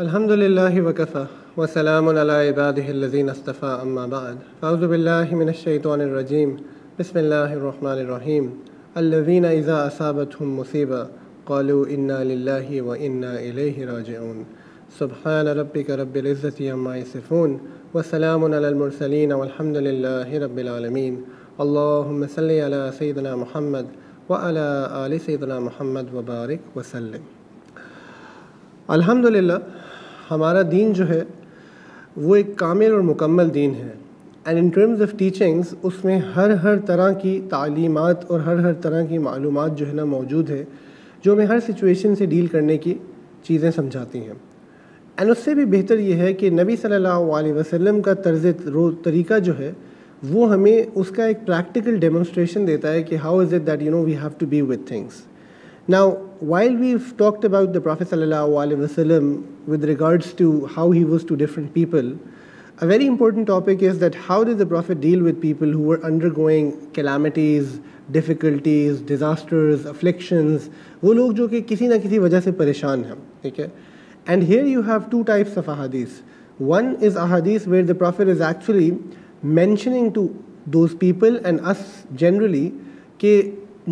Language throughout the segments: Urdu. الحمد لله وكفى وسلام على عباده الذين اصطفى أما بعد فأعوذ بالله من الشيطان الرجيم بسم الله الرحمن الرحيم الذين إذا أصابتهم مصيبة قالوا إنا لله وإنا إليه راجعون سبحان ربك رب العزة عما يصفون وسلام على المرسلين والحمد لله رب العالمين اللهم صل على سيدنا محمد وعلى آل سيدنا محمد وبارك وسلم الحمد لله ہمارا دین جو ہے وہ ایک کامل اور مکمل دین ہے and in terms of teachings اس میں ہر ہر طرح کی تعلیمات اور ہر ہر طرح کی معلومات جو ہے نا موجود ہے جو ہمیں ہر سچویشن سے ڈیل کرنے کی چیزیں سمجھاتی ہیں اینڈ اس سے بھی بہتر یہ ہے کہ نبی صلی اللہ علیہ وسلم کا طرز طریقہ جو ہے وہ ہمیں اس کا ایک پریکٹیکل ڈیمونسٹریشن دیتا ہے کہ how is it that you know we have to be with things Now, while we've talked about the Prophet ﷺ with regards to how he was to different people, a very important topic is that how did the Prophet deal with people who were undergoing calamities, difficulties, disasters, afflictions, वो लोग जो कि किसी किसी वजह से परेशान हैं ठीक है And here you have two types of ahadith. One is ahadith where the Prophet is actually mentioning to those people and us generally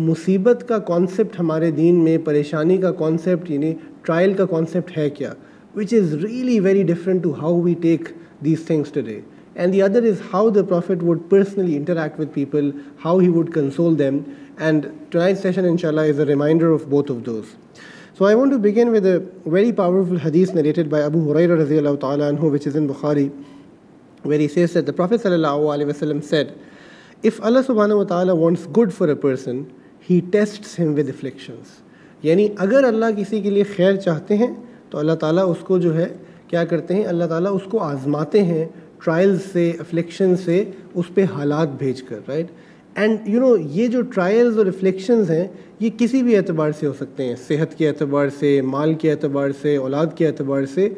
मुसीबत का कॉन्सेप्ट हमारे दीन में परेशानी का concept, यानी ट्रायल का कॉन्सेप्ट है क्या which is really very different to how we take these things today. And the other is how the Prophet would personally interact with people, how he would console them. And tonight's session, inshaAllah, is a reminder of both of those. So I want to begin with a very powerful hadith narrated by Abu Hurairah ta'ala anhu, which is in Bukhari, where he says that the Prophet ﷺ said, If Allah subhanahu wa ta'ala wants good for a person, he tests یعنی اگر اللہ کسی کے لیے خیر چاہتے ہیں تو اللہ تعالیٰ اس کو جو ہے کیا کرتے ہیں اللہ تعالیٰ اس کو آزماتے ہیں ٹرائلز سے افلیکشن سے اس پہ حالات بھیج کر رائٹ اینڈ یو نو یہ جو ٹرائلز اور افلیکشنز ہیں یہ کسی بھی اعتبار سے ہو سکتے ہیں صحت کے اعتبار سے مال کے اعتبار سے اولاد کے اعتبار سے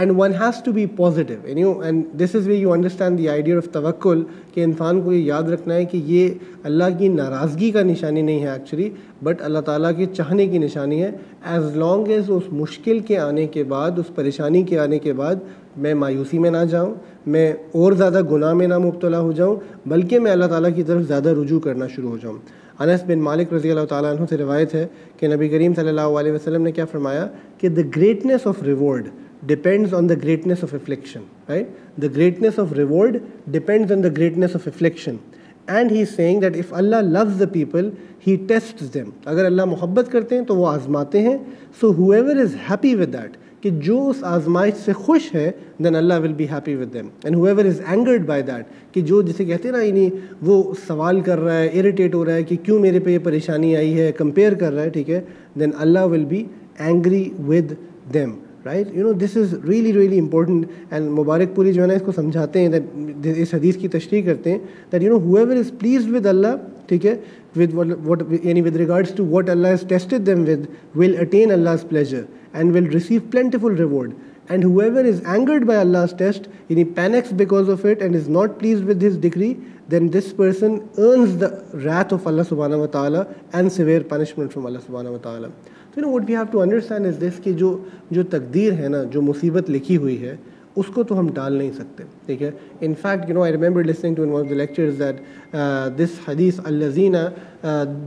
and one has to be positive and this is way you understand the idea of توکل کہ انسان کو یہ یاد رکھنا ہے کہ یہ اللہ کی ناراضگی کا نشانی نہیں ہے ایکچولی بٹ اللہ تعالیٰ کے چاہنے کی نشانی ہے ایز لانگ ایز اس مشکل کے آنے کے بعد اس پریشانی کے آنے کے بعد میں مایوسی میں نہ جاؤں میں اور زیادہ گناہ میں نہ مبتلا ہو جاؤں بلکہ میں اللہ تعالیٰ کی طرف زیادہ رجوع کرنا شروع ہو جاؤں انس بن مالک رضی اللہ تعالیٰ عنہ سے روایت ہے کہ نبی کریم صلی اللہ علیہ وسلم نے کیا فرمایا کہ the greatness of reward depends on the greatness of affliction greatness of reward depends on the greatness of affliction and he saying that if Allah loves the people he test them اگر اللہ محبت کرتے ہیں تو وہ آزماتے ہیں so whoever is happy with that کہ جو اس آزمائش سے خوش ہے then Allah will be happy with them and whoever is angered by that کہ جو جسے کہتے ہیں نا یعنی وہ سوال کر رہا ہے اریٹیٹ ہو رہا ہے کہ کیوں میرے پہ یہ پریشانی آئی ہے کمپیئر کر رہا ہے ٹھیک ہے then Allah will be angry with them right? You know, this is really, really important. And Mubarak Puri جو ہے that this سمجھاتے ہیں اس حدیث that you know, whoever is pleased with Allah, ٹھیک ہے, with what, any with regards to what Allah has tested them with, will attain Allah's pleasure and will receive plentiful reward. And whoever is angered by Allah's test, and he panics because of it and is not pleased with his degree, then this person earns the wrath of Allah subhanahu wa ta'ala and severe punishment from Allah subhanahu wa ta'ala. تو you know what we have to understand is this کہ جو جو تقدیر ہے نا جو مصیبت لکھی ہوئی ہے اس کو تو ہم ڈال نہیں سکتے ٹھیک ہے in fact you know I remember listening to one of the lectures that this حدیث الزینہ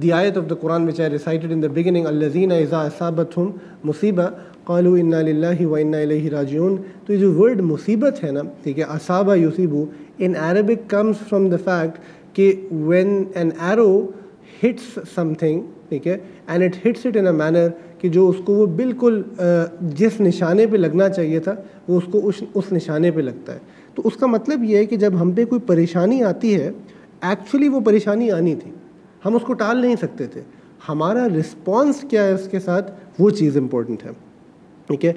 دی آیت of the Quran which I recited in the beginning الزینہ ازا ثابت ہوں مصیبہ قالو ان اللہ و ان الہ راجعون تو یہ جو ورڈ مصیبت ہے نا ٹھیک ہے اصابہ یوسیبو in Arabic comes from the fact کہ when an arrow hits something ٹھیک ہے and it hits it in a manner کہ جو اس کو وہ بالکل جس نشانے پہ لگنا چاہیے تھا وہ اس کو اس اس نشانے پہ لگتا ہے تو اس کا مطلب یہ ہے کہ جب ہم پہ کوئی پریشانی آتی ہے ایکچولی وہ پریشانی آنی تھی ہم اس کو ٹال نہیں سکتے تھے ہمارا رسپانس کیا ہے اس کے ساتھ وہ چیز امپورٹنٹ ہے ٹھیک ہے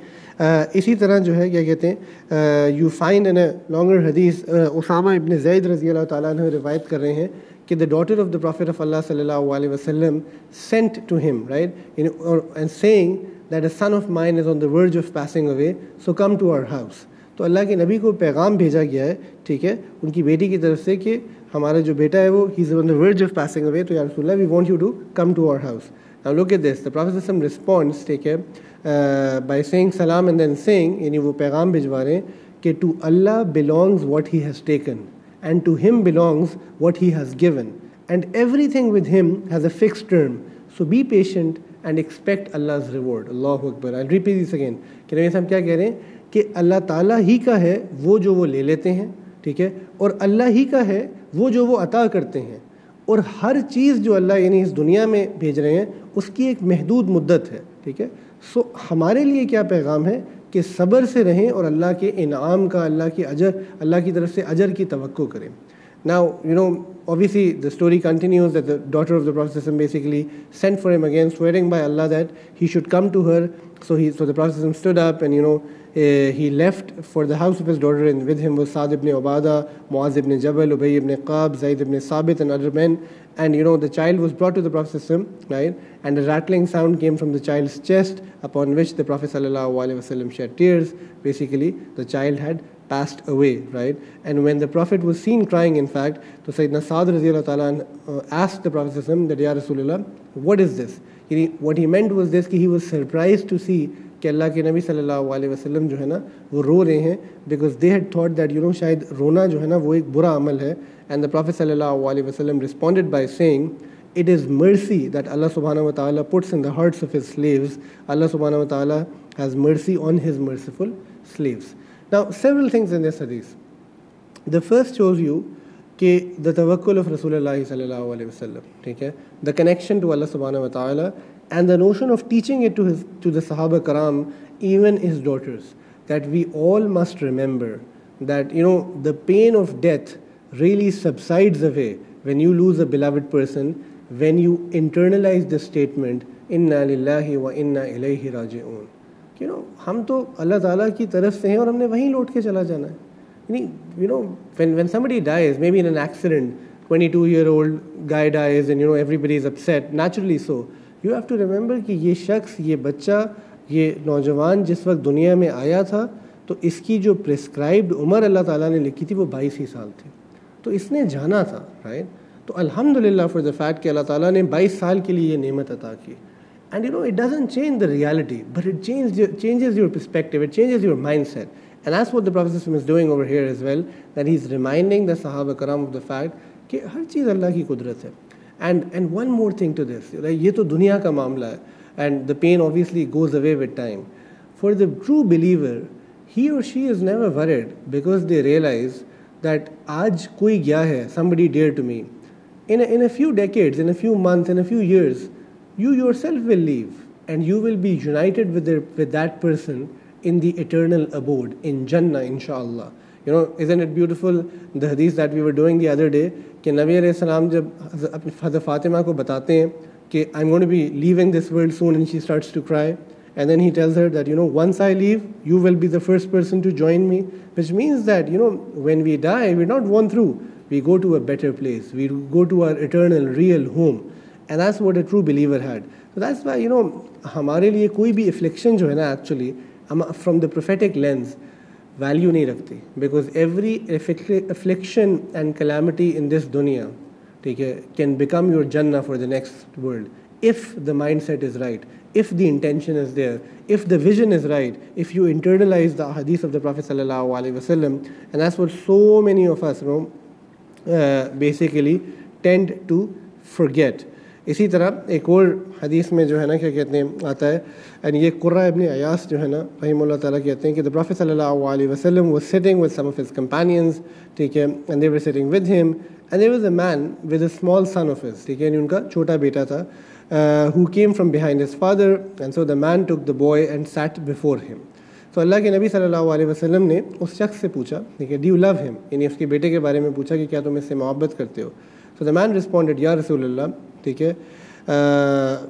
اسی طرح جو ہے کیا کہتے ہیں you find N a longer حدیث اسامہ ابن زید رضی اللہ تعالیٰ عنہ روایت کر رہے ہیں کہ the daughter of the prophet of اللہ صلی اللہ علیہ وسلم sent to him right and saying that a son of mine is on the word of passing away so come to our house تو اللہ کے نبی کو پیغام بھیجا گیا ہے ٹھیک ہے ان کی بیٹی کی طرف سے کہ ہمارا جو بیٹا ہے وہ he is on the word of passing away تو اللہ we want you to to come house some response ٹھیک ہے بائی سینگ سلام اینڈ دین سینگ یعنی وہ پیغام بھجوا رہے ہیں کہ to Allah belongs he has taken and to him belongs what he has given. And everything with him has a fixed term. So be patient and expect Allah's reward. Allahu Akbar. I'll repeat this again. کہ نبی صاحب کیا کہہ رہے ہیں کہ اللہ تعالیٰ ہی کا ہے وہ جو وہ لے لیتے ہیں ٹھیک ہے اور اللہ ہی کا ہے وہ جو وہ عطا کرتے ہیں اور ہر چیز جو اللہ یعنی اس دنیا میں بھیج رہے ہیں اس کی ایک محدود مدت ہے ٹھیک ہے سو ہمارے لیے کیا پیغام ہے کہ صبر سے رہیں اور اللہ کے انعام کا اللہ کے اجر اللہ کی طرف سے اجر کی توقع کریں Now, you know, obviously the story continues that the daughter of the Prophet basically sent for him again, swearing by Allah that he should come to her. So he, so the Prophet stood up and you know uh, he left for the house of his daughter, and with him was Sa'd ibn Ubada, Muaz ibn Jabal, Ubay ibn Qab, Zayd ibn Sabit, and other men. And you know the child was brought to the Prophet right? And a rattling sound came from the child's chest, upon which the Prophet ﷺ shed tears. Basically, the child had passed away, right? And when the Prophet was seen crying, in fact, to Sayyidina Sa'd ta'ala uh, asked the Prophet that, what is this? What he meant was this, he was surprised to see कि अल्लाह के नबी सल्लल्लाहु अलैहि वसल्लम जो है ना वो रो रहे हैं because they had thought that you know शायद रोना जो है ना वो एक बुरा अमल it is mercy that Allah subhanahu wa ta'ala puts in the hearts of his slaves. Allah subhanahu wa ta'ala has mercy on his merciful slaves. Now, several things in this hadith. The first shows you ke the tawakkul of Rasulullah sallallahu the connection to Allah subhanahu wa ta'ala, and the notion of teaching it to, his, to the sahaba karam, even his daughters, that we all must remember that, you know, the pain of death really subsides away when you lose a beloved person, when you internalize the statement, inna lillahi wa inna ilayhi raji'un. نو ہم تو اللہ تعالیٰ کی طرف سے ہیں اور ہم نے وہیں لوٹ کے چلا جانا ہے یعنی you know when when somebody dies maybe in accident twenty two year old dies and you know everybody is upset naturally so you have to remember کہ یہ شخص یہ بچہ یہ نوجوان جس وقت دنیا میں آیا تھا تو اس کی جو پرسکرائبڈ عمر اللہ تعالیٰ نے لکھی تھی وہ بائیس ہی سال تھی تو اس نے جانا تھا رائٹ تو الحمد للہ دا فیٹ کہ اللہ تعالیٰ نے بائیس سال کے لیے یہ نعمت عطا کی And you know, it doesn't change the reality, but it changes your, perspective, it changes your mindset. And that's what the Prophet is doing over here as well, that he's reminding the Sahaba Karam of the fact that Allah ki kudrat hai. And, and one more thing to this, ye to dunya ka maamla hai. and the pain obviously goes away with time. For the true believer, he or she is never worried because they realize that aaj koi gya hai, somebody dear to me. In in a few decades, in a few months, in a few years, you yourself will leave and you will be united with, with that person in the eternal abode in Jannah, inshallah. You know, isn't it beautiful the hadith that we were doing the other day That नबी सलाम जब हज़रत फातिमा को बताते हैं कि I am going to be leaving this world soon and And then he tells her that, you know, once I leave, you will be the first person to join me, which means that, you know, when we die, we're not one through. We go to a better place. We go to our eternal, real home. And that's what a true believer had. So that's why, you know, हमारे लिए कोई भी affliction जो है ना actually, from the prophetic lens, value नहीं रखती. Because every affliction and calamity in this dunya, ठीक है, can become your jannah for the next world. If the mindset is right, if the intention is there, if the vision is right, if you internalize the hadith of the Prophet sallallahu alaihi wasallam, and that's what so many of us, you know, uh, basically tend to forget. اسی طرح ایک اور حدیث میں جو ہے نا کیا کہتے ہیں آتا ہے اینڈ یہ قرہ ابن ایاس جو ہے نا رحمہ اللہ تعالیٰ کہتے ہیں کہ دا پروفیس صلی اللہ علیہ وسلم was sitting with some of his companions with him and was a man with a small son of his ٹھیک ہے یعنی ان کا چھوٹا بیٹا تھا who came from behind his father and so the man took the boy and sat before him تو اللہ کے نبی صلی اللہ علیہ وسلم نے اس شخص سے پوچھا ٹھیک ہے ڈی یو لو ہم یعنی اس کے بیٹے کے بارے میں پوچھا کہ کیا تم اس سے محبت کرتے ہو سو دا مین رسپونڈیڈ یا رسول اللہ ठीक है uh,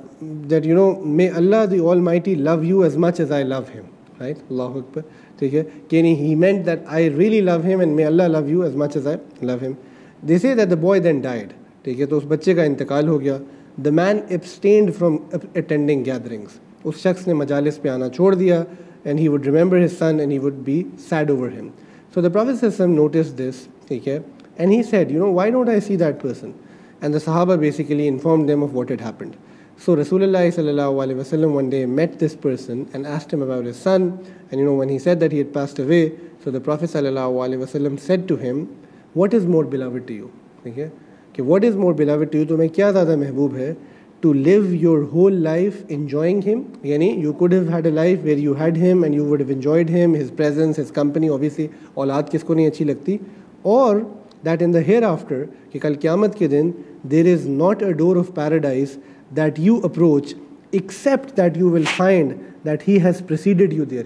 that you know may Allah the Almighty love you as much as I love him right Allahu Akbar ठीक है he meant that I really love him and may Allah love you as much as I love him they say that the boy then died ठीक है तो उस बच्चे का इंतकाल हो गया the man abstained from attending gatherings उस शख्स ने मजालस पे आना छोड़ दिया and he would remember his son and he would be sad over him so the professor notice this ठीक है and he said you know don't I see that person and the Sahaba basically informed them of what had happened. So Rasulullah one day met this person and asked him about his son. And you know, when he said that he had passed away, so the Prophet said to him, What is more beloved to you? Okay? What is more beloved to you? To you तुम्हें क्या ज़्यादा महबूब है to live your you life enjoying him यानी you could have had a life where you had him and you would have enjoyed him his औलाद किसको नहीं अच्छी लगती that in the hereafter there is not a door of paradise that you approach except that you will find that he has preceded you there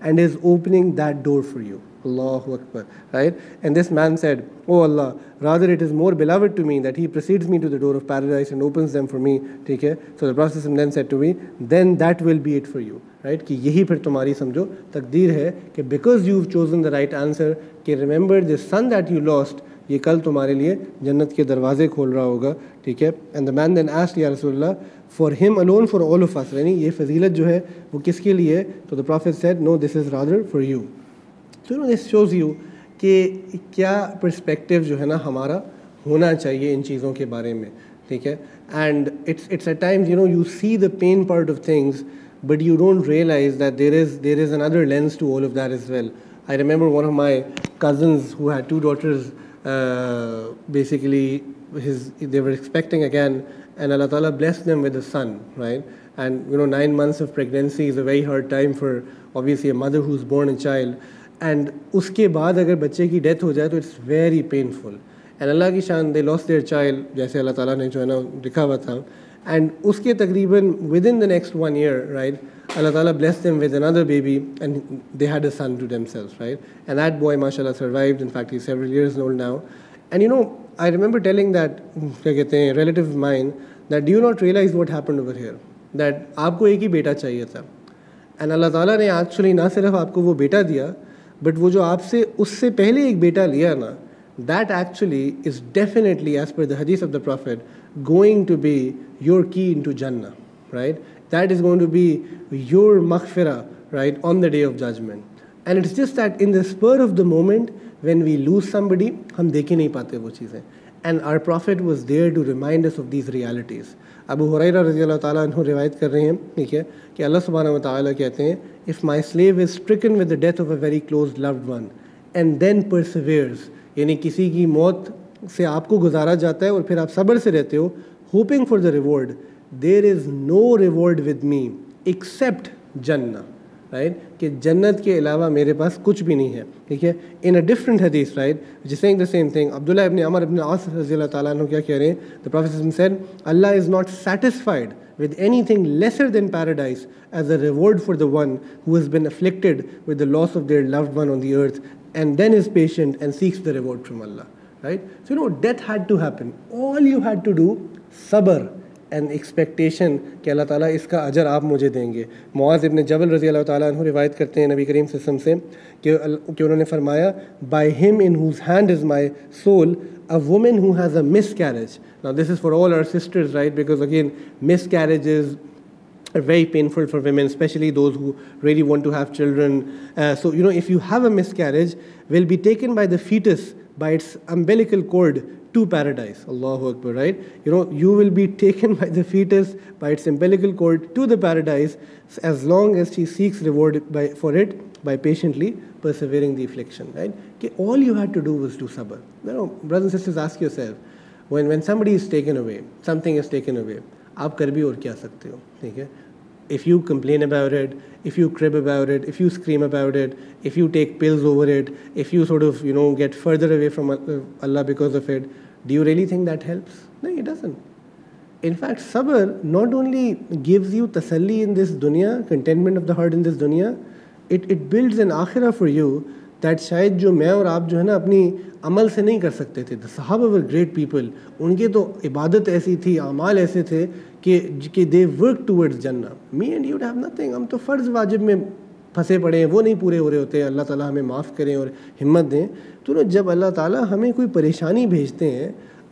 and is opening that door for you Allahu Akbar, right? And this man said, Oh Allah, rather it is more beloved to me that he precedes me to the door of paradise and opens them for me. Take care. So the Prophet then said to me, Then that will be it for you, right? Ki yehi phir tumhari samjho, takdeer hai, ki because you've chosen the right answer, ki remember the son that you lost, یہ کل تمہارے لیے جنت کے دروازے کھول رہا ہوگا ٹھیک ہے and the main then asked یا رسول اللہ for him alone for all of us یعنی یہ فضیلت جو ہے وہ کس کے لیے تو the prophet said no this is rather for you So you know this shows you कि क्या परस्पेक्टिव जो है ना हमारा होना चाहिए इन चीज़ों के बारे में ठीक है and it's it's at times you know but you don't realize that there is another lens to all of that as well. I remember one of my cousins who had two daughters. Uh, basically, they were expecting again, and Allah Ta'ala blessed them with a son, right? And you know, nine months of pregnancy is a very hard time for obviously a mother who's born a child. And اس کے بعد اگر بچے کی ڈیتھ ہو جائے تو it's very painful and Allah کی شان دے لاس دیئر چائلڈ جیسے اللہ تعالیٰ نے جو ہے نا لکھا ہوا تھا اینڈ اس کے تقریباً with in the next one year right اللہ تعالیٰ bless them with another baby and they had a son to themselves right and that boy ماشاء اللہ survive in fact several years old now and you know I remember telling that کیا کہتے ہیں relative mind that do not realise what happen over here that آپ کو ایک ہی بیٹا چاہیے تھا اینڈ اللہ تعالیٰ نے ایکچولی نہ صرف آپ کو وہ بیٹا دیا بٹ وہ جو آپ سے اس سے پہلے ایک بیٹا لیا نا that actually is definitely as per the حدیث of the prophet going to be your key in to جن right that is going to be your مغفرا right on the day of judgment and it's just that in the spur of the moment when we lose somebody ہم دیکھ ہی نہیں پاتے وہ چیزیں and our prophet was there to remind of these realities ابو حرائی رضی اللہ تعالیٰ انہوں روایت کر رہے ہیں ٹھیک ہے کہ اللہ و تعالیٰ کہتے ہیں if my slave is stricken with the death of a very close loved one and then perseveres, yani kisi ki maut se aapko guzara jata hai aur phir aap sabr se rehte ho, hoping for the reward, there is no reward with me except Jannah. Right? कि जन्नत के अलावा मेरे पास कुछ भी नहीं है ठीक है इन अ डिफरेंट हदीस right which saying the same thing Abdullah ibn Amr ibn Aas रजी अल्लाह क्या कह रहे हैं the prophet said Allah is not satisfied with anything lesser than paradise as a reward for the one who has been afflicted with the loss of their loved one on the earth and then is patient and seeks the reward from Allah. Right? So, you know, death had to happen. All you had to do, sabr, and expectation کہ اللہ تعالیٰ اس کا اجر آپ مجھے دیں گے معاذ ابن جبل رضی اللہ تعالیٰ عنہ روایت کرتے ہیں نبی کریم سسم سے کہ انہوں نے فرمایا by him in whose hand is my soul woman who has a miscarriage this is for all our sisters right because again miscarriage is very painful for women especially those who really want to have children so you have a miscarriage will be taken by the fats by its umbilical cord to paradise. Allahu Akbar, right? You know, you will be taken by the fetus, by its umbilical cord, to the paradise as long as she seeks reward by, for it by patiently persevering the affliction, right? Okay, all you had to do was do sabr. You know, brothers and sisters, ask yourself, when, when somebody is taken away, something is taken away, आप कर भी और क्या सकते हो ठीक है if you complain about it, if you crib about it, if you scream about it, if you take pills over it, if you sort of you know get further away from uh, Allah because of it, do you really think that helps نہیں اٹ ڈزن ان فیکٹ صبر ناٹ اونلی گیوز یو تسلی ان دس دنیا contentment of the heart in this دنیا اٹ اٹ بلڈز این آخرہ فار یو دیٹ شاید جو میں اور آپ جو ہے نا اپنی عمل سے نہیں کر سکتے تھے دا صحاب او گریٹ پیپل ان کے تو عبادت ایسی تھی اعمال ایسے تھے کہ کہ دے ورک ٹورڈز جننا me and you have nothing ہم تو فرض واجب میں پھنسے پڑے ہیں وہ نہیں پورے ہو رہے ہوتے اللہ تعالیٰ ہمیں معاف کریں اور ہمت دیں تو نا جب اللہ تعالیٰ ہمیں کوئی پریشانی بھیجتے ہیں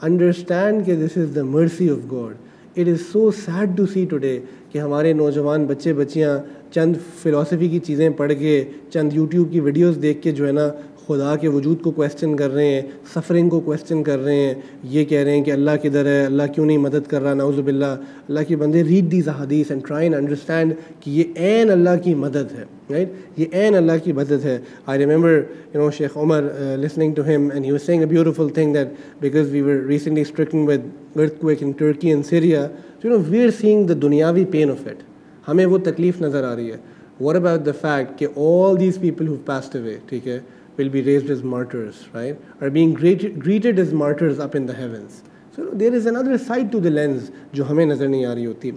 انڈرسٹینڈ کہ دس is the mercy of God it is so sad to see today کہ ہمارے نوجوان بچے بچیاں چند فلاسفی کی چیزیں پڑھ کے چند یوٹیوب کی ویڈیوز دیکھ کے جو ہے نا خدا کے وجود کو کویسچن کر رہے ہیں سفرنگ کو کویسچن کر رہے ہیں یہ کہہ رہے ہیں کہ اللہ کدھر ہے اللہ کیوں نہیں مدد کر رہا نعوذ باللہ اللہ کے بندے ریڈ دیز احادیث اینڈ ٹرائی اینڈ انڈرسٹینڈ کہ یہ عین اللہ کی مدد ہے رائٹ یہ عین اللہ کی مدد ہے I remember you know Sheikh Umar listening to and he was saying a beautiful thing that because we were recently stricken with earthquake in Turkey and Syria you know we are saying the دنیاوی پین آف اٹ ہمیں وہ تکلیف نظر آ رہی ہے واٹ اباؤٹ دا فیکٹ کہ all these people who passed away ٹھیک ہے will be raised as martyrs, right? Are being great, greeted as martyrs up in the heavens. So there is another side to the lens जो हमें नज़र नहीं आ रही होती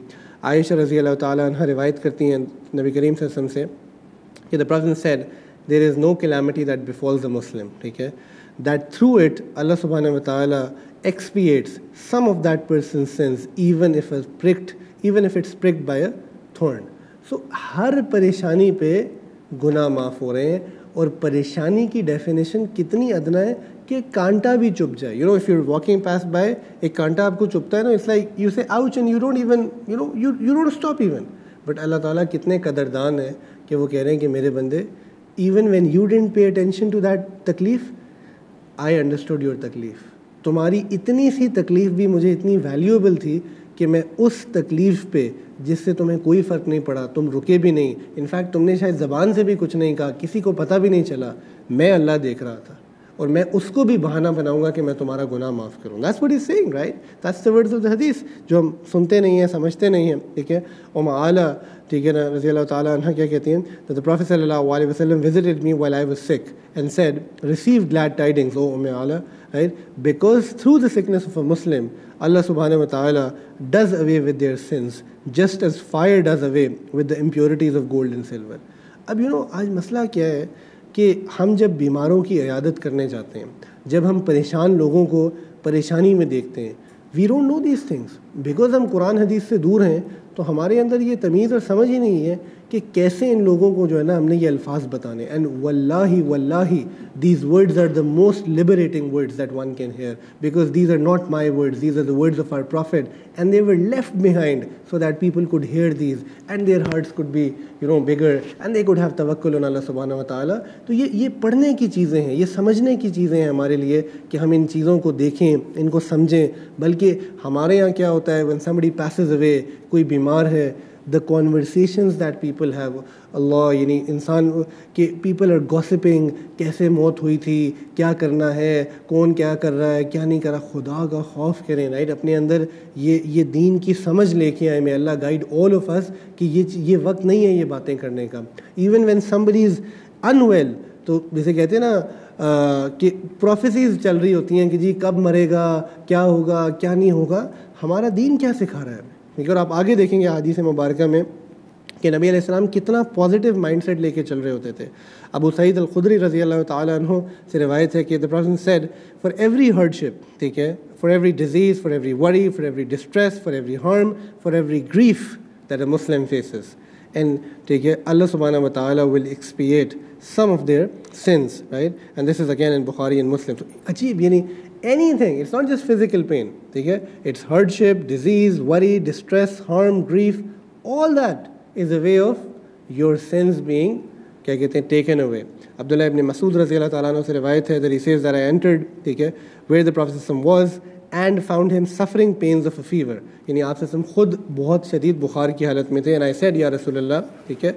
आयशा रजी अल्लाह तह रिवायत करती हैं नबी करीम सम से कि द प्रजन said there is no calamity that befalls a Muslim ठीक है दैट थ्रू इट अल्लाह सुबहान expiates some of that person's sins even if it's pricked even if it's pricked by a thorn so हर परेशानी पे गुनाह माफ़ हो रहे हैं اور پریشانی کی ڈیفینیشن کتنی ادنا ہے کہ کانٹا بھی چپ جائے you know if you walking past by ایک کانٹا آپ کو چپتا ہے نا it's like you say ouch and you don't even you know you you don't stop even but Allah تعالیٰ کتنے قدردان ہیں کہ وہ کہہ رہے ہیں کہ میرے بندے even when you didn't pay attention to that تکلیف آئی انڈرسٹوڈ یور تکلیف تمہاری اتنی سی تکلیف بھی مجھے اتنی ویلیوبل تھی کہ میں اس تکلیف پہ جس سے تمہیں کوئی فرق نہیں پڑا تم رکے بھی نہیں انفیکٹ تم نے شاید زبان سے بھی کچھ نہیں کہا کسی کو پتہ بھی نہیں چلا میں اللہ دیکھ رہا تھا اور میں اس کو بھی بہانہ بناؤں گا کہ میں تمہارا گناہ معاف کروں گا حدیث جو ہم سنتے نہیں ہیں سمجھتے نہیں ہیں ٹھیک ہے اوم اعلیٰ ٹھیک ہے نا رضی اللہ تعالیٰ عنہ کیا کہتی ہیں سکنس مسلم اللہ و تعالیٰ does away with their sins just as fire does away with the impurities of gold and silver اب یو نو آج مسئلہ کیا ہے کہ ہم جب بیماروں کی عیادت کرنے جاتے ہیں جب ہم پریشان لوگوں کو پریشانی میں دیکھتے ہیں we don't know these things because ہم قرآن حدیث سے دور ہیں تو ہمارے اندر یہ تمیز اور سمجھ ہی نہیں ہے کہ کیسے ان لوگوں کو جو ہے نا ہم نے یہ الفاظ بتانے اینڈ واللہ واللہ these words are the most liberating words that one can hear because these are not my words these are the words of our prophet and they word left behind so that people could hear these and their hearts could could be you know bigger and they have توکل اللہ سبحانہ و تعالیٰ تو یہ یہ پڑھنے کی چیزیں ہیں یہ سمجھنے کی چیزیں ہیں ہمارے لیے کہ ہم ان چیزوں کو دیکھیں ان کو سمجھیں بلکہ ہمارے یہاں کیا ہوتا ہے ون سمڑی پیسز اوے کوئی بیمار ہے the conversations that people have اللہ یعنی انسان کہ پیپل آر گوسپنگ کیسے موت ہوئی تھی کیا کرنا ہے کون کیا کر رہا ہے کیا نہیں کر رہا خدا کا خوف کریں right? اپنے اندر یہ یہ دین کی سمجھ لے کے آئے میں اللہ گائیڈ آل آف اس کہ یہ یہ وقت نہیں ہے یہ باتیں کرنے کا even when some is unwell تو جسے کہتے ہیں نا کہ پروفیسیز چل رہی ہوتی ہیں کہ جی کب مرے گا کیا ہوگا کیا نہیں ہوگا ہمارا دین کیا سکھا رہا ہے ٹھیک ہے اور آپ آگے دیکھیں گے حدیث سے مبارکہ میں کہ نبی علیہ السلام کتنا پازیٹیو مائنڈ سیٹ لے کے چل رہے ہوتے تھے ابو سعید القدری رضی اللہ تعالیٰ عنہ سے روایت ہے کہ the person said for every hardship ٹھیک ہے for every disease for every worry for every distress for every harm for every grief that a Muslim faces and ٹھیک ہے اللہ سبحانہ و تعالیٰ will expiate some of their right and this is again in Bukhari Muslim عجیب یعنی anything. It's not just physical pain. Okay? It's hardship, disease, worry, distress, harm, grief. All that is a way of your sins being taken away. Abdullah ibn Masud Masood that he says that I entered okay, where the Prophet was and found him suffering pains of a fever. یعنی آپ سے سم خود بہت شدید بخار کی حالت میں تھے and He said یا رسول اللہ ٹھیک ہے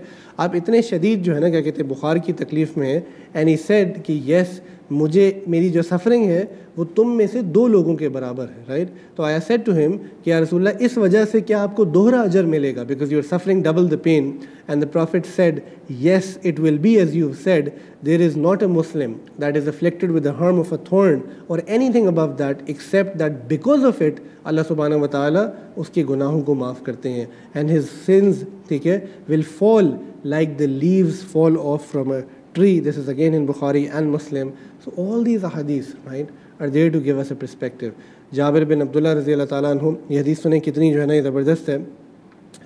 and he said yes مجھے میری جو سفرنگ ہے وہ تم میں سے دو لوگوں کے برابر ہے رائٹ تو آئی سیٹ ٹو ہم کہ یا رسول اللہ اس وجہ سے کیا آپ کو دوہرا اجر ملے گا because you are suffering double the pain and the prophet said yes it will be as you said there is not a Muslim that is afflicted with the harm of a thorn or anything above that except that because of it اللہ سبحانہ و تعالیٰ اس کے گناہوں کو معاف کرتے ہیں اینڈ ہز سنز ٹھیک ہے will fall like the leaves fall off from a tree. This is again in Bukhari and Muslim. So all these ahadith, right, are there to give us a perspective. Jabir bin Abdullah रजी अल्लाह ताला ये हदीस सुने कितनी जो है ना ये ज़बरदस्त है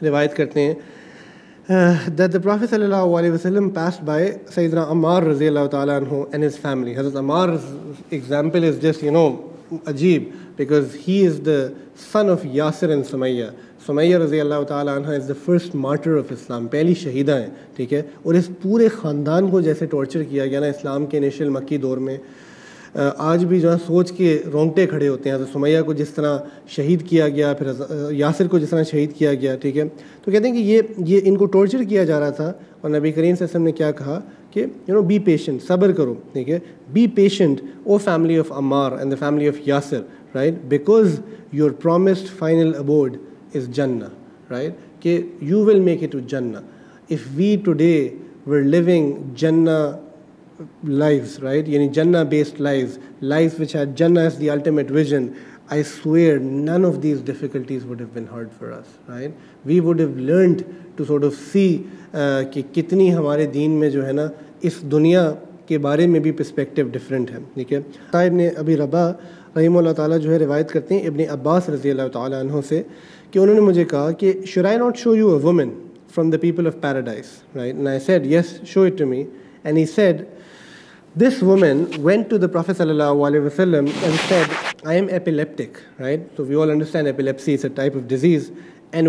रिवायत करते हैं uh, that the Prophet وسلم passed by Sayyidina Ammar عنه, and his family. Hazrat Ammar's example is just, you know, ajib because he is the son of Yasir and Sumayya. Sumaiya رضی اللہ تعالیٰ عنہ is the first martyr of اسلام پہلی شہیدہ ہیں ٹھیک ہے اور اس پورے خاندان کو جیسے ٹارچر کیا گیا نا اسلام کے انیشل مکی دور میں آج بھی جو ہے سوچ کے رونگٹے کھڑے ہوتے ہیں حضرت سمیہ کو جس طرح شہید کیا گیا پھر یاسر کو جس طرح شہید کیا گیا ٹھیک ہے تو کہتے ہیں کہ یہ یہ ان کو ٹارچر کیا جا رہا تھا اور نبی اللہ علیہ وسلم نے کیا کہا کہ یو نو بی پیشنٹ صبر کرو ٹھیک ہے be patient O family of Ammar and the family of Yasir right because your promised final abode you will make it جن وی ٹو ڈے جناف یعنی جنا بیسٹیز لرن سی کہ کتنی ہمارے دین میں جو ہے نا اس دنیا کے بارے میں بھی پرسپیکٹو ڈفرینٹ ہے ٹھیک ہے ابھی ربا رحیم و اللہ تعالیٰ جو ہے روایت کرتے ہیں ابن عباس رضی اللہ تعالیٰ عنہ سے کہ انہوں نے مجھے کہا کہ should I not show you a woman from the people of paradise right I said yes show it to me and he said this woman went to the prophet صلی اللہ علیہ وسلم and and said I I am epileptic right we all understand epilepsy is a type of disease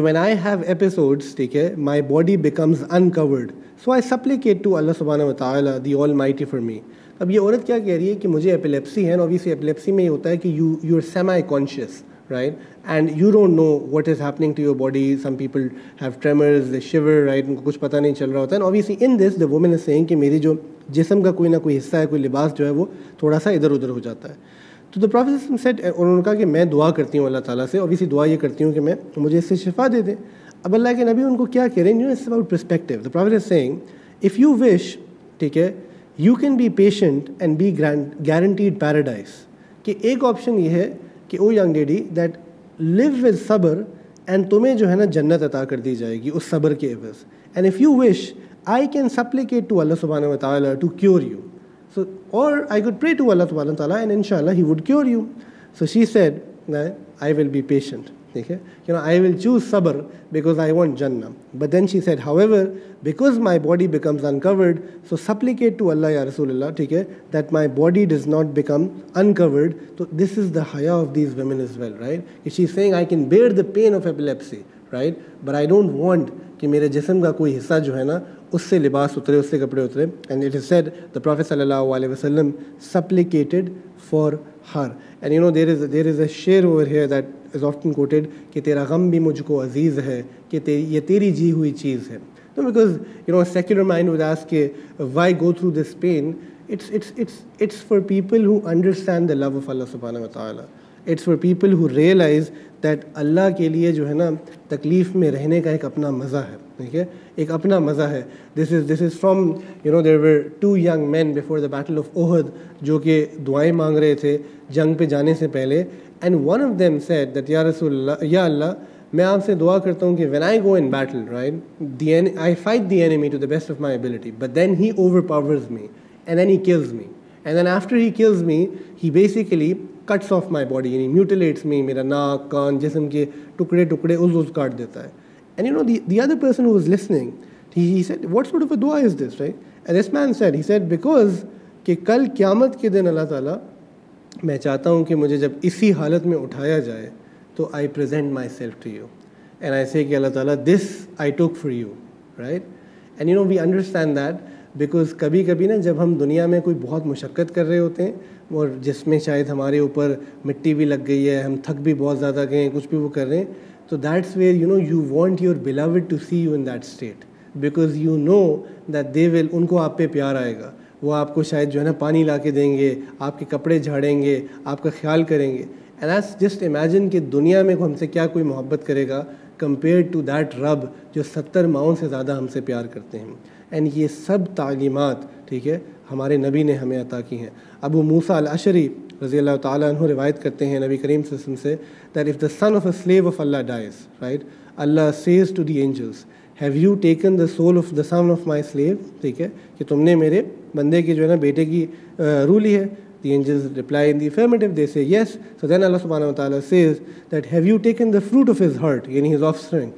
when have episodes ٹھیک ہے my body becomes uncovered so I supplicate to اللہ سبحانہ و تعالیٰ دی آل مائی ٹی فار می اب یہ عورت کیا کہہ رہی ہے کہ مجھے ایپیلیپسی ہے اور ایپیلیپسی میں یہ ہوتا ہے کہ you you semi conscious right and you don't know what is happening to your body some people have tremors the shiver right ان کو کچھ پتہ نہیں چل رہا ہوتا ہے ان دس دا وومن از سینگ کہ میری جو جسم کا کوئی نہ کوئی حصہ ہے کوئی لباس جو ہے وہ تھوڑا سا ادھر ادھر ہو جاتا ہے تو دا پروفیسر سیٹ انہوں نے کہا کہ میں دعا کرتی ہوں اللہ تعالیٰ سے اوبیسلی دعا یہ کرتی ہوں کہ میں مجھے اس سے شفا دے دیں اب اللہ کے نبی ان کو کیا کہہ ہیں you is about perspective the prophet is saying if you wish ٹھیک ہے you can be patient and be گران گارنٹیڈ پیراڈائز کہ ایک آپشن یہ ہے کہ O young lady that live with صبر اینڈ تمہیں جو ہے نا جنت عطا کر دی جائے گی اس صبر کے عوض and if you wish I can supplicate to اللہ سبحانہ و تعالیٰ ٹو کیور یو سو اور آئی کوڈ پری ٹو اللہ سبحانہ اللہ تعالیٰ اینڈ ان شاء اللہ he would cure you so she said I will be patient دیکھے you know I will choose صبر بیکاز آئی وانٹ جن but then she said however because my body becomes uncovered so supplicate to اللہ یا رسول اللہ ٹھیک ہے that my body does not become uncovered تو دس از دا ہیا of these women is well right کہ she saying I can bear the pain of epilepsy right but I don't want کہ میرے جسم کا کوئی حصہ جو ہے نا اس سے لباس اترے اس سے کپڑے اترے and it is said the professor صلی اللہ علیہ وسلم supplicated for her and you know there is there is a شیئر over here that is often quoted کہ تیرا غم بھی مجھ کو عزیز ہے کہ یہ تیری جی ہوئی چیز ہے تو because you know secular mind آس کہ why go through this pain it's it's it's it's for people who understand the love of اللہ سبحانہ و تعالیٰ it's for people who realise that अल्लाह के लिए जो है ना तकलीफ़ में रहने का एक अपना मज़ा है ठीक है एक अपना मज़ा है this is this is from you know there were two young man before the battle of Uhud जो कि दुआएं मांग रहे थे जंग पे जाने से पहले and one of them said that या रसूल या अल्लाह मैं आपसे दुआ करता हूँ कि when I go in battle right then I fight the enemy to the best of my ability but then he overpowers me and then he kills me and then after he kills me he basically cuts off my body یعنی میوٹیلیٹس میں میرا ناک کان جسم کے ٹکڑے ٹکڑے کاٹ دیتا ہے and you know the other person who is is listening what of a دعا this this right man said said he because کہ کل قیامت کے دن اللہ تعالیٰ میں چاہتا ہوں کہ مجھے جب اسی حالت میں اٹھایا جائے تو I present myself to you and I say کہ اللہ تعالیٰ this I took for you right and you know we understand that because کبھی کبھی نا جب ہم دنیا میں کوئی بہت مشقت کر رہے ہوتے ہیں اور جس میں شاید ہمارے اوپر مٹی بھی لگ گئی ہے ہم تھک بھی بہت زیادہ گئے ہیں کچھ بھی وہ کر رہے ہیں تو that's where you know you want your beloved to see you in that state because you know that they will ان کو آپ پہ پیار آئے گا وہ آپ کو شاید جو ہے نا پانی لا کے دیں گے آپ کے کپڑے جھاڑیں گے آپ کا خیال کریں گے اینڈ ایس جسٹ امیجن کہ دنیا میں ہم سے کیا کوئی محبت کرے گا کمپیئر ٹو دیٹ رب جو ستر ماؤں سے زیادہ ہم سے پیار کرتے ہیں اینڈ یہ سب تعلیمات ٹھیک ہے ہمارے نبی نے ہمیں عطا کی ہیں ابو موسا العشری رضی اللہ تعالیٰ عنہ روایت کرتے ہیں نبی کریم صلی اللہ علیہ وسلم سے that if the son of a slave of اللہ ڈائز رائٹ اللہ says to the angels have you taken the soul of the son of my slave ٹھیک ہے کہ تم نے میرے بندے کی جو ہے نا بیٹے کی روح لی ہے The angels reply in the affirmative. They say yes. So then Allah subhanahu wa ta'ala says that have you taken the fruit of his heart, yani his offspring?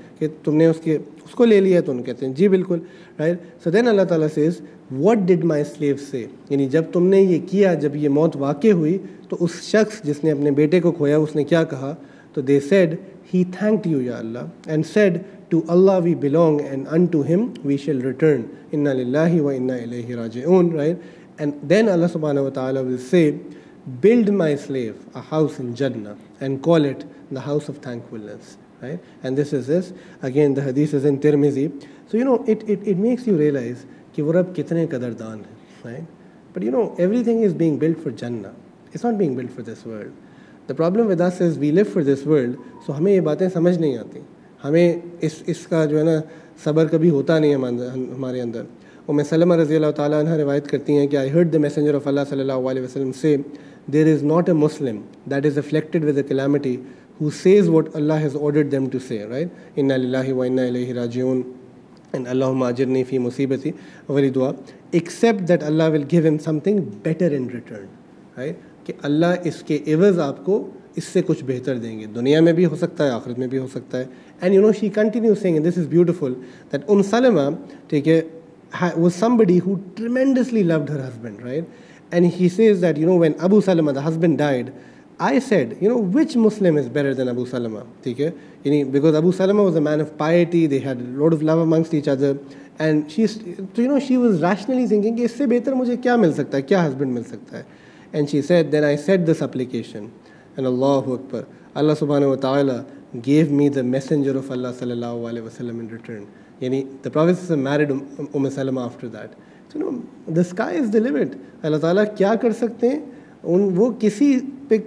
So then Allah ta'ala says, what did my slave say? یعنی جب تم نے یہ کیا جب یہ موت واقع ہوئی تو اس شخص جس نے اپنے بیٹے کو کھویا اس نے کیا کہا تو they said he thanked you یا اللہ and said to Allah we belong and unto him we shall return انہا للہ و انہا الیہ راجعون right And then Allah subhanahu wa ta'ala will say, build my slave a house in Jannah and call it the house of thankfulness. Right? And this is this. Again, the hadith is in Tirmizi. So, you know, it, it, it makes you realize ki rab kitne qadardan hai, right? But, you know, everything is being built for Jannah. It's not being built for this world. The problem with us is we live for this world, so we don't understand these things. We don't have sabr in our ام میں رضی اللہ تعالیٰ عنہ روایت کرتی ہیں کہ I heard the messenger of اللہ صلی اللہ علیہ وسلم what there is ordered a Muslim that is reflected with a calamities what اللہ ہیز آرڈر واجون فی مصیبتی ور دعا ایکسیپٹ دیٹ اللہ will him something better in return کہ اللہ اس کے عوض آپ کو اس سے کچھ بہتر دیں گے دنیا میں بھی ہو سکتا ہے آخرت میں بھی ہو سکتا ہے and you know she continue saying this is beautiful that ام سلمہ ٹھیک ہے was somebody who tremendously loved her husband, right? And he says that, you know, when Abu Salama, the husband, died, I said, you know, which Muslim is better than Abu Salama? Okay? Because Abu Salama was a man of piety, they had a lot of love amongst each other. And she, so, you know, she was rationally thinking, कि इससे बेहतर मुझे क्या मिल सकता है क्या husband मिल सकता है And she said, then I said this application. And Allahu Akbar, Allah subhanahu wa ta'ala gave me the messenger of Allah sallallahu alayhi wa sallam in return. یعنی دا میرڈ ام سلم after that know the sky is the limit اللہ تعالیٰ کیا کر سکتے ہیں ان وہ کسی پہ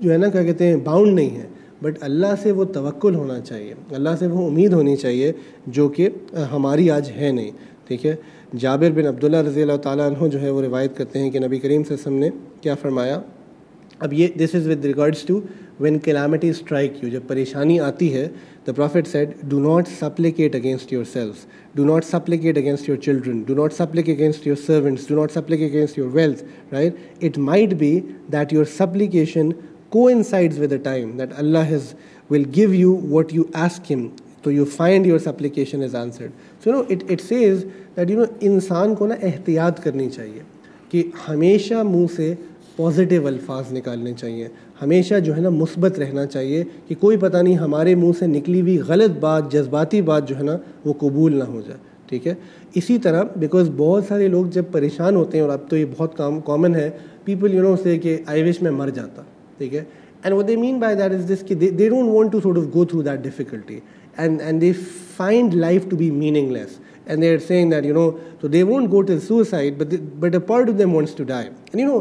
جو ہے نا کیا کہتے ہیں باؤنڈ نہیں ہے بٹ اللہ سے وہ توکل ہونا چاہیے اللہ سے وہ امید ہونی چاہیے جو کہ ہماری آج ہے نہیں ٹھیک ہے جابر بن عبداللہ رضی اللہ تعالیٰ عنہ جو ہے وہ روایت کرتے ہیں کہ نبی کریم صلی اللہ علیہ وسلم نے کیا فرمایا اب یہ this is with regards to when calamities strike you, जब परेशानी aati hai, the Prophet said, do not supplicate against yourselves, do not supplicate against your children, do not supplicate against your servants, do not supplicate against your wealth, right? It might be that your supplication coincides with the time that Allah has, will give you what you ask Him. So you find your supplication is answered. So you know, it, it says that you know, insan ko na एहतियात karni chahiye ki हमेशा मुंह से पॉजिटिव अल्फाज निकालने ہمیشہ جو ہے نا مثبت رہنا چاہیے کہ کوئی پتہ نہیں ہمارے منہ سے نکلی ہوئی غلط بات جذباتی بات جو ہے نا وہ قبول نہ ہو جائے ٹھیک ہے اسی طرح بیکاز بہت سارے لوگ جب پریشان ہوتے ہیں اور اب تو یہ بہت کام کامن ہے پیپل یو نو سے کہ آئی وش میں مر جاتا ٹھیک ہے and what they mean by that is this کہ they don't want to of go through that difficulty and and they find life to be meaningless and they are saying that you know تو they won't go to suicide but but a part of wants to die and you know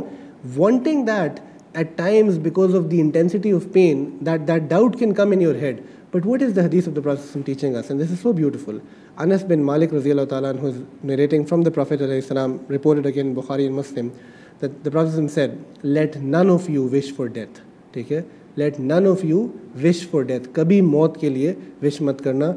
wanting that at times because of the intensity of pain that that doubt can come in your head but what is the hadith of the prophet teaching us and this is so beautiful anas bin malik ta'ala, who is narrating from the prophet salam, reported again in bukhari and muslim that the prophet said let none of you wish for death ठीक Let none of you wish for death. Death maut ke liye wish mat karna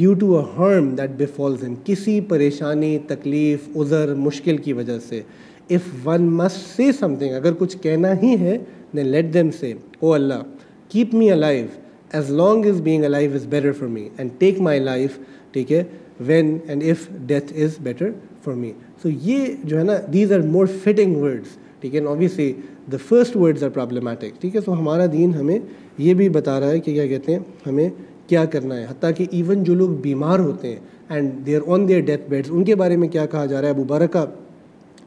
due to a harm that befalls him. Kisi pareshani, takleef, उज़र मुश्किल ki wajah se." if one must say something اگر کچھ کہنا ہی ہے نی let them say O Allah keep me alive as long as being alive is better for me and take my life ٹھیک ہے when and if death is better for me so یہ جو ہے نا these are more fitting words ٹھیک ہے obviously the first words are problematic ٹھیک ہے سو ہمارا دین ہمیں یہ بھی بتا رہا ہے کہ کیا کہتے ہیں ہمیں کیا کرنا ہے حتیٰ کہ ایون جو لوگ بیمار ہوتے ہیں and are on their death beds ان کے بارے میں کیا کہا جا رہا ہے برکہ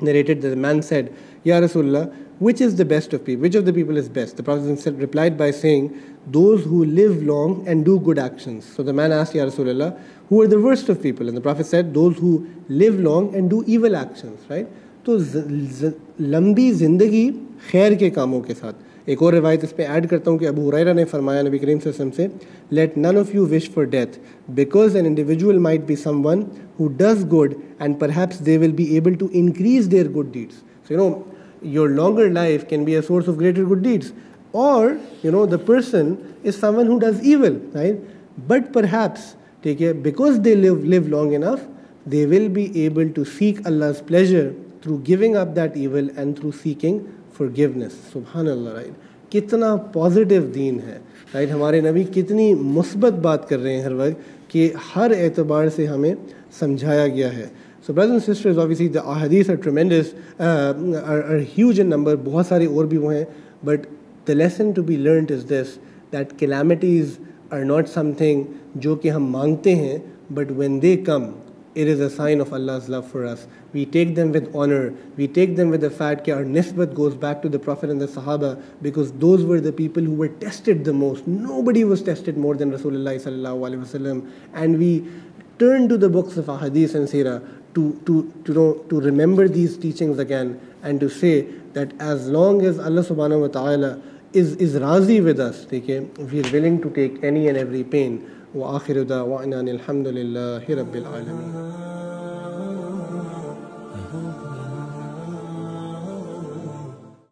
narrated that the man said, Ya Rasulullah, which is the best of people? Which of the people is best? The Prophet replied by saying, Those who live long and do good actions. So the man asked, Ya Rasulullah, who are the worst of people? And the Prophet said, Those who live long and do evil actions, right? तो लंबी ज़िंदगी खैर के कामों के साथ ایک اور روایت اس پہ ایڈ کرتا ہوں کہ ابو حریرہ نے فرمایا نبی کریم صلی اللہ علیہ وسلم سے let none of you wish for death because an individual might be someone who does good and perhaps they will be able to increase their good deeds so you know your longer life can be a source of greater good deeds or you know the person is someone who does evil right but perhaps ٹھیک ہے because they live live long enough they will be able to seek Allah pleasure through giving up that evil and through seeking forgiveness سبحان اللہ رائٹ کتنا پازیٹیو دین ہے رائٹ ہمارے نبی کتنی مثبت بات کر رہے ہیں ہر وقت کہ ہر اعتبار سے ہمیں سمجھایا گیا ہے so brother and sister in number بہت سارے اور بھی وہ ہیں but the lesson to be learned is this that calamities are not something جو کہ ہم مانگتے ہیں but when they come it is a sign of Allah's love for us. We take them with honor. We take them with the fact that our nisbat goes back to the Prophet and the Sahaba because those were the people who were tested the most. Nobody was tested more than Rasulullah and we turn to the books of Ahadith and Sirah to, to, to, know, to remember these teachings again and to say that as long as Allah subhanahu wa ta'ala is, is razi with us, okay, we are willing to take any and every pain. واخر دعوانا الحمد لله رب العالمين